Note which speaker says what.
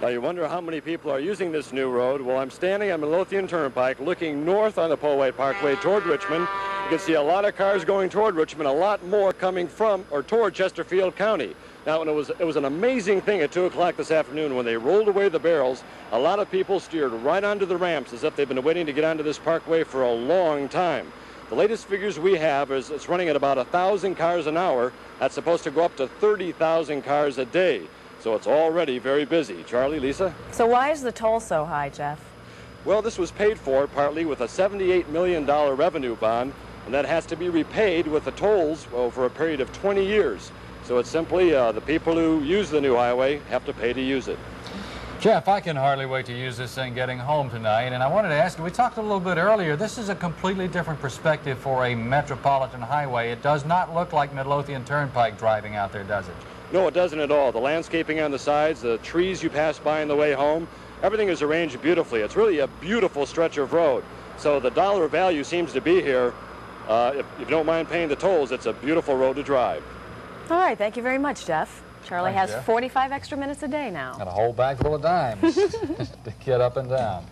Speaker 1: Now you wonder how many people are using this new road. Well, I'm standing on Midlothian Turnpike looking north on the Powhite Parkway toward Richmond. You can see a lot of cars going toward Richmond, a lot more coming from or toward Chesterfield County. Now, it was, it was an amazing thing at 2 o'clock this afternoon when they rolled away the barrels. A lot of people steered right onto the ramps as if they've been waiting to get onto this parkway for a long time. The latest figures we have is it's running at about 1,000 cars an hour. That's supposed to go up to 30,000 cars a day. So it's already very busy. Charlie, Lisa?
Speaker 2: So why is the toll so high, Jeff?
Speaker 1: Well, this was paid for partly with a $78 million revenue bond, and that has to be repaid with the tolls over a period of 20 years. So it's simply uh, the people who use the new highway have to pay to use it.
Speaker 3: Jeff, I can hardly wait to use this thing getting home tonight. And I wanted to ask you, we talked a little bit earlier, this is a completely different perspective for a metropolitan highway. It does not look like Midlothian Turnpike driving out there, does it?
Speaker 1: No, it doesn't at all. The landscaping on the sides, the trees you pass by on the way home, everything is arranged beautifully. It's really a beautiful stretch of road. So the dollar value seems to be here. Uh, if, if you don't mind paying the tolls, it's a beautiful road to drive.
Speaker 2: All right, thank you very much, Jeff. Charlie
Speaker 3: Thanks,
Speaker 2: has
Speaker 3: Jeff.
Speaker 2: 45 extra minutes a day now.
Speaker 3: Got a whole bag full of dimes to get up and down.